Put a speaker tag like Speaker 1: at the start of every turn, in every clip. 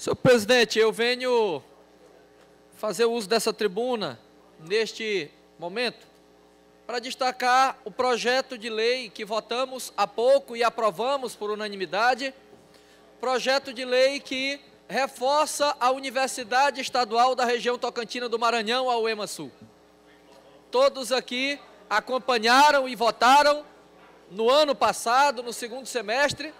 Speaker 1: Senhor presidente, eu venho fazer uso dessa tribuna neste momento para destacar o projeto de lei que votamos há pouco e aprovamos por unanimidade, projeto de lei que reforça a Universidade Estadual da região Tocantina do Maranhão, a UEMA Sul. Todos aqui acompanharam e votaram no ano passado, no segundo semestre,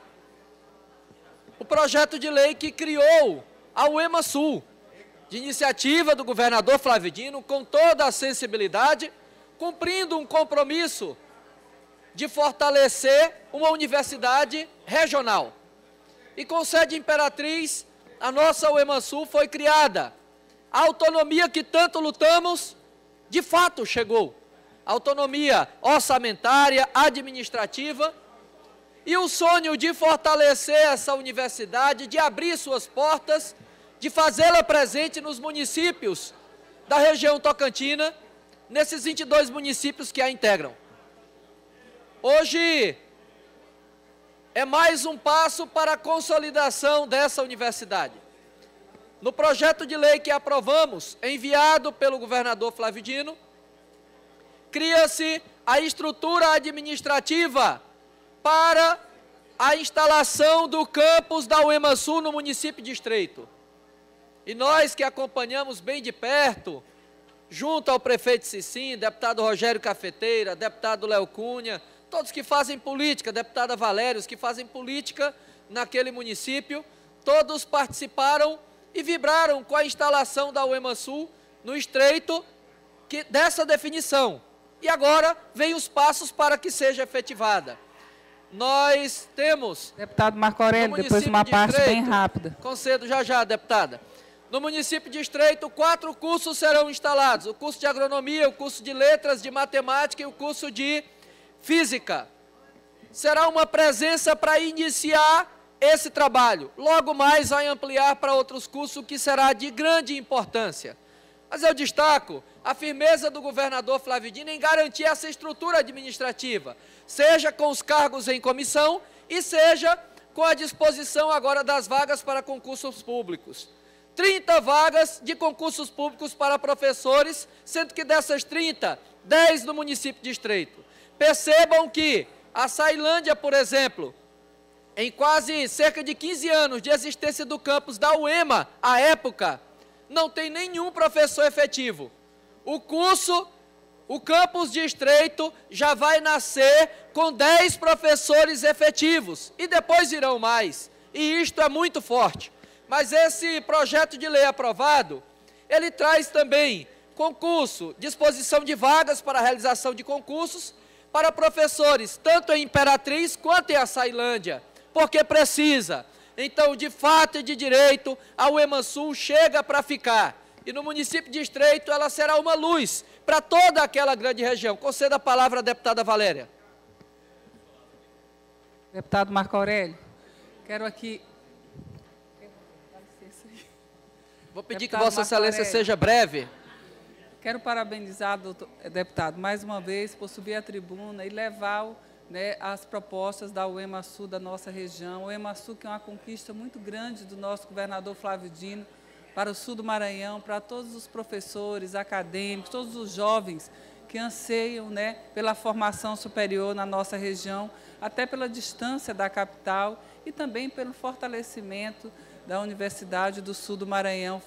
Speaker 1: o projeto de lei que criou a UEMA Sul, de iniciativa do governador Flávio Dino, com toda a sensibilidade, cumprindo um compromisso de fortalecer uma universidade regional. E com sede Imperatriz, a nossa UEMA Sul foi criada. A autonomia que tanto lutamos, de fato chegou. Autonomia orçamentária, administrativa, e o sonho de fortalecer essa universidade, de abrir suas portas, de fazê-la presente nos municípios da região tocantina, nesses 22 municípios que a integram. Hoje é mais um passo para a consolidação dessa universidade. No projeto de lei que aprovamos, enviado pelo governador Flávio Dino, cria-se a estrutura administrativa para a instalação do campus da UEMA Sul no município de Estreito. E nós que acompanhamos bem de perto, junto ao prefeito Cicim, deputado Rogério Cafeteira, deputado Léo Cunha, todos que fazem política, deputada Valéria, os que fazem política naquele município, todos participaram e vibraram com a instalação da UEMA Sul no estreito que, dessa definição. E agora vem os passos para que seja efetivada. Nós temos.
Speaker 2: Deputado Marco Aurélio, depois uma de parte Estreito, bem rápida.
Speaker 1: Concedo já já, deputada. No município de Estreito, quatro cursos serão instalados: o curso de agronomia, o curso de letras, de matemática e o curso de física. Será uma presença para iniciar esse trabalho. Logo mais vai ampliar para outros cursos, que será de grande importância. Mas eu destaco a firmeza do governador Flávio Dino em garantir essa estrutura administrativa, seja com os cargos em comissão e seja com a disposição agora das vagas para concursos públicos. 30 vagas de concursos públicos para professores, sendo que dessas 30, 10 no município de Estreito. Percebam que a Sailândia, por exemplo, em quase cerca de 15 anos de existência do campus da UEMA, à época, não tem nenhum professor efetivo. O curso, o campus de Estreito, já vai nascer com 10 professores efetivos e depois irão mais. E isto é muito forte. Mas esse projeto de lei aprovado, ele traz também concurso, disposição de vagas para a realização de concursos para professores, tanto em Imperatriz quanto em Açailândia, porque precisa. Então, de fato e de direito, a UEMA Sul chega para ficar. E no município de Estreito, ela será uma luz para toda aquela grande região. Conceda a palavra à deputada Valéria.
Speaker 2: Deputado Marco Aurélio, quero aqui
Speaker 1: Vou pedir deputado que Vossa Excelência seja breve.
Speaker 2: Quero parabenizar, doutor, eh, deputado, mais uma vez, por subir à tribuna e levar né, as propostas da UEMA Sul da nossa região. O UEMA Sul, que é uma conquista muito grande do nosso governador Flávio Dino, para o sul do Maranhão, para todos os professores, acadêmicos, todos os jovens que anseiam né, pela formação superior na nossa região, até pela distância da capital e também pelo fortalecimento da Universidade do Sul do Maranhão,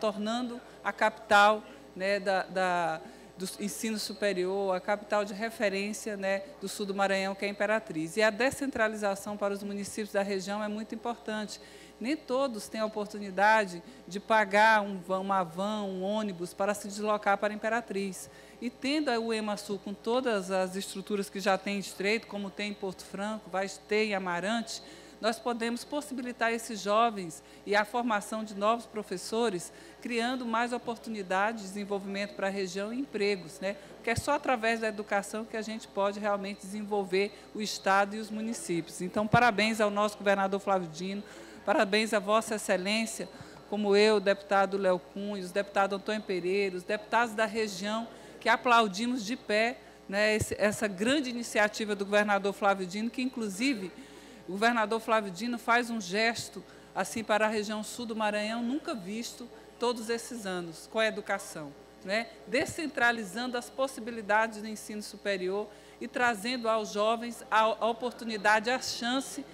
Speaker 2: tornando a capital né, da, da, do ensino superior, a capital de referência né, do sul do Maranhão, que é Imperatriz. E a descentralização para os municípios da região é muito importante. Nem todos têm a oportunidade de pagar um, uma van, um ônibus para se deslocar para a Imperatriz. E tendo a UEMA Sul com todas as estruturas que já tem em Estreito, como tem em Porto Franco, vai ter em Amarante, nós podemos possibilitar esses jovens e a formação de novos professores, criando mais oportunidades de desenvolvimento para a região e empregos, né? porque é só através da educação que a gente pode realmente desenvolver o Estado e os municípios. Então, parabéns ao nosso governador Flávio Dino, parabéns a Vossa Excelência, como eu, o deputado Léo Cunha, os deputados Antônio Pereira, os deputados da região, que aplaudimos de pé né, essa grande iniciativa do governador Flávio Dino, que inclusive o governador Flávio Dino faz um gesto assim para a região sul do Maranhão, nunca visto todos esses anos com a educação, né? descentralizando as possibilidades do ensino superior e trazendo aos jovens a, oportunidade, a chance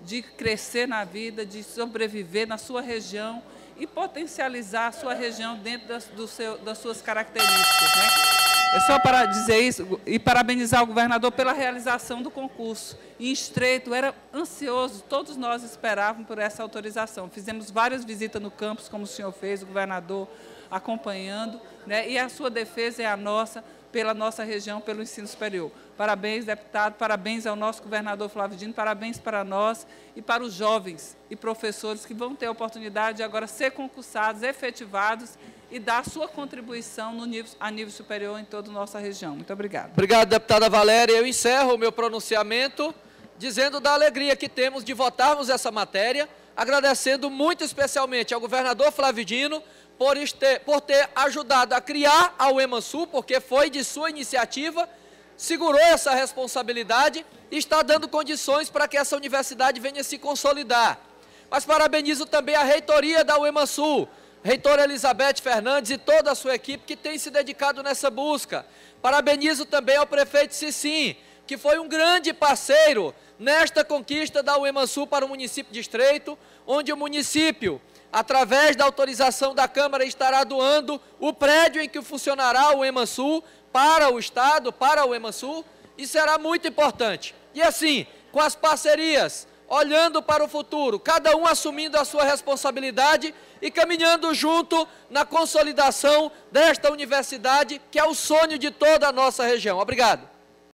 Speaker 2: de crescer na vida, de sobreviver na sua região e potencializar a sua região dentro das, seu, das suas características. Né? É só para dizer isso e parabenizar o governador pela realização do concurso. Em estreito, era ansioso, todos nós esperávamos por essa autorização. Fizemos várias visitas no campus, como o senhor fez, o governador acompanhando, né? e a sua defesa é a nossa, pela nossa região, pelo ensino superior. Parabéns, deputado, parabéns ao nosso governador Flávio Dino, parabéns para nós e para os jovens e professores que vão ter a oportunidade de agora ser concursados, efetivados e dar sua contribuição no nível, a nível superior em toda a nossa região. Muito obrigado.
Speaker 1: Obrigado, deputada Valéria. Eu encerro o meu pronunciamento dizendo da alegria que temos de votarmos essa matéria, agradecendo muito especialmente ao governador Flávio Dino por ter, por ter ajudado a criar a UEMASU, porque foi de sua iniciativa, segurou essa responsabilidade e está dando condições para que essa universidade venha se consolidar. Mas parabenizo também a reitoria da UEMASU, reitora Elizabeth Fernandes e toda a sua equipe que tem se dedicado nessa busca. Parabenizo também ao prefeito Cicim, que foi um grande parceiro nesta conquista da UEMANSU para o município de Estreito, onde o município, através da autorização da Câmara, estará doando o prédio em que funcionará o EMANSU para o Estado, para o EMANSU, e será muito importante. E assim, com as parcerias olhando para o futuro, cada um assumindo a sua responsabilidade e caminhando junto na consolidação desta universidade, que é o sonho de toda a nossa região. Obrigado.